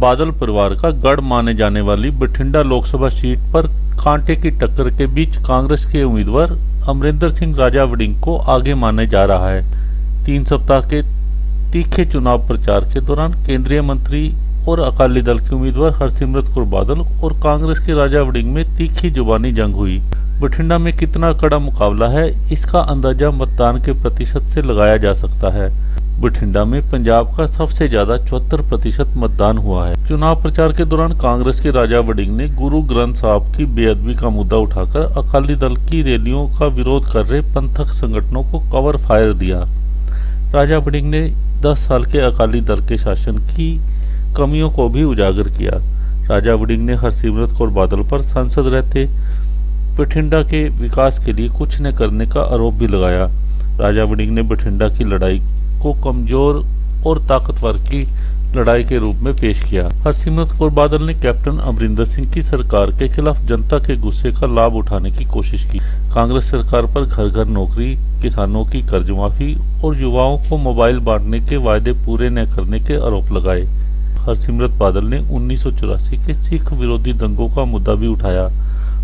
बादल परिवार का गढ़ माने जाने वाली बठिंडा लोकसभा सीट पर कांटे की टक्कर के बीच कांग्रेस के उम्मीदवार अमरिंदर सिंह राजा वडिंग को आगे माने जा रहा है। तीन सप्ताह के तीखे चुनाव प्रचार के दौरान केंद्रीय मंत्री और अकाली दल के उम्मीदवार हरसिमरत कौर बादल और कांग्रेस के राजा वडिंग में तीखी जुबानी जंग हुई। बठिंडा में कितना कड़ा मुकाबला है, इसका अंदाज़ा मतदान के प्रतिशत से लगाया जा सकता है। बठिंडा में पंजाब का सबसे ज़्यादा चौहत्तर प्रतिशत मतदान हुआ है। चुनाव प्रचार के दौरान कांग्रेस के राजा वडिंग ने गुरु ग्रंथ साहब की बेअदबी का मुद्दा उठाकर अकाली दल की रैलियों का विरोध कर रहे पंथक संगठनों को कवर फायर दिया। राजा वडिंग ने 10 साल के अकाली दल के शासन की कमियों को भी उजागर किया। राजा वडिंग ने हरसिमरत कौर बादल पर सांसद रहते, बठिंडा के विकास के लिए कुछ न करने का आरोप भी लगाया। राजा वडिंग ने बठिंडा की लड़ाई को कमज़ोर और ताकतवर की लड़ाई के रूप में पेश किया। हरसिमरत कौर बादल ने कैप्टन अमरिंदर सिंह की सरकार के खिलाफ जनता के गुस्से का लाभ उठाने की कोशिश की। कांग्रेस सरकार पर घर घर नौकरी, किसानों की कर्ज माफ़ी और युवाओं को मोबाइल बांटने के वायदे पूरे न करने के आरोप लगाए। हरसिमरत बादल ने उन्नीस सौ चौरासी के सिख विरोधी दंगों का मुद्दा भी उठाया।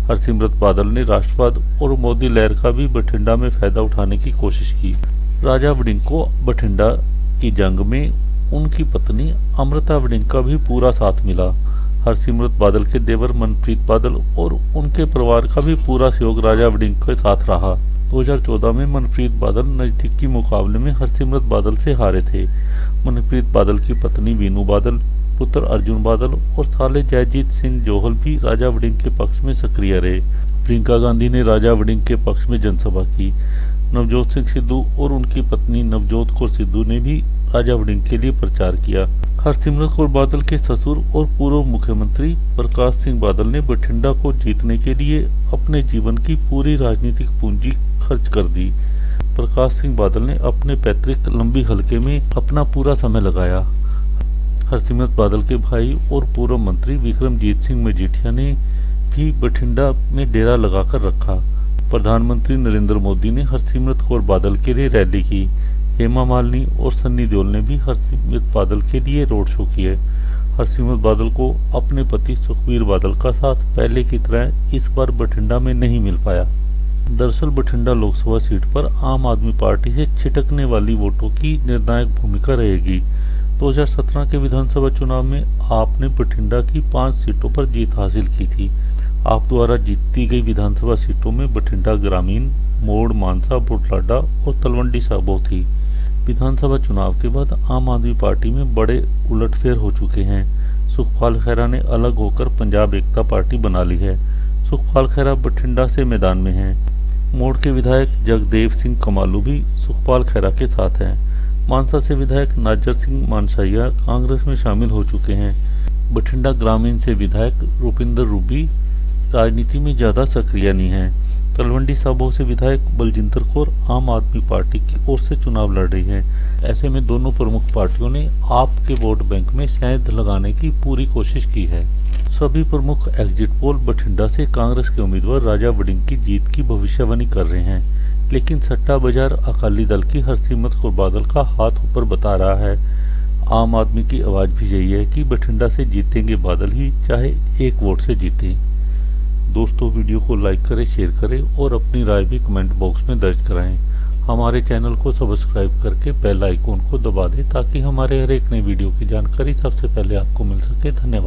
हरसिमरत बादल ने राष्ट्रवाद और मोदी लहर का भी बठिंडा में फ़ायदा उठाने की कोशिश की। राजा वडिंग को बठिंडा की जंग में उनकी पत्नी अमृता वडिंग का भी पूरा साथ मिला। हरसिमरत बादल के देवर मनप्रीत बादल और उनके परिवार का भी पूरा सहयोग राजा वडिंग के साथ रहा। 2014 में मनप्रीत बादल नजदीकी मुकाबले में हरसिमरत बादल से हारे थे। मनप्रीत बादल की पत्नी वीनू बादल, पुत्र अर्जुन बादल और साले जयजीत सिंह जोहल भी राजा वडिंग के पक्ष में सक्रिय रहे। प्रियंका गांधी ने राजा वडिंग के पक्ष में जनसभा की। नवजोत सिंह सिद्धू और उनकी पत्नी नवजोत कौर सिद्धू ने भी राजा वडिंग के लिए प्रचार किया। हरसिमरत कौर बादल के ससुर और पूर्व मुख्यमंत्री प्रकाश सिंह बादल ने बठिंडा को जीतने के लिए अपने जीवन की पूरी राजनीतिक पूंजी खर्च कर दी। प्रकाश सिंह बादल ने अपने पैतृक लंबी हलके में अपना पूरा समय लगाया। हरसिमरत बादल के भाई और पूर्व मंत्री विक्रमजीत सिंह मजीठिया ने भी बठिंडा में डेरा लगाकर रखा। प्रधानमंत्री नरेंद्र मोदी ने हरसिमरत कौर बादल के लिए रैली की। हेमा मालिनी और सन्नी देओल ने भी हरसिमरत बादल के लिए रोड शो किए। हरसिमरत बादल को अपने पति सुखबीर बादल का साथ पहले की तरह इस बार बठिंडा में नहीं मिल पाया। दरअसल बठिंडा लोकसभा सीट पर आम आदमी पार्टी से छिटकने वाली वोटों की निर्णायक भूमिका रहेगी। 2017 के विधानसभा चुनाव में आपने बठिंडा की पाँच सीटों पर जीत हासिल की थी। आप द्वारा जीती गई विधानसभा सीटों में बठिंडा ग्रामीण, मोड़, मानसा, बुटलाडा और तलवंडी साबो थी। विधानसभा चुनाव के बाद आम आदमी पार्टी में बड़े उलटफेर हो चुके हैं। सुखपाल खैरा ने अलग होकर पंजाब एकता पार्टी बना ली है। सुखपाल खैरा बठिंडा से मैदान में हैं। मोड़ के विधायक जगदेव सिंह कमालू भी सुखपाल खैरा के साथ हैं। मानसा से विधायक नाजर सिंह मानसाइया कांग्रेस में शामिल हो चुके हैं। बठिंडा ग्रामीण से विधायक रूपिंदर रूबी राजनीति में ज़्यादा सक्रिय नहीं है। तलवंडी साबो से विधायक बलजिंदर कौर आम आदमी पार्टी की ओर से चुनाव लड़ रही है। ऐसे में दोनों प्रमुख पार्टियों ने आपके वोट बैंक में शहद लगाने की पूरी कोशिश की है। सभी प्रमुख एग्जिट पोल बठिंडा से कांग्रेस के उम्मीदवार राजा वडिंग की जीत की भविष्यवाणी कर रहे हैं। लेकिन सट्टा बाज़ार अकाली दल की हरसिमत कौर बादल का हाथ ऊपर बता रहा है। आम आदमी की आवाज़ भी यही है कि बठिंडा से जीतेंगे बादल ही, चाहे एक वोट से जीतें। दोस्तों, वीडियो को लाइक करें, शेयर करें और अपनी राय भी कमेंट बॉक्स में दर्ज कराएँ। हमारे चैनल को सब्सक्राइब करके बेल आइकॉन को दबा दें ताकि हमारे हर एक नई वीडियो की जानकारी सबसे पहले आपको मिल सके। धन्यवाद।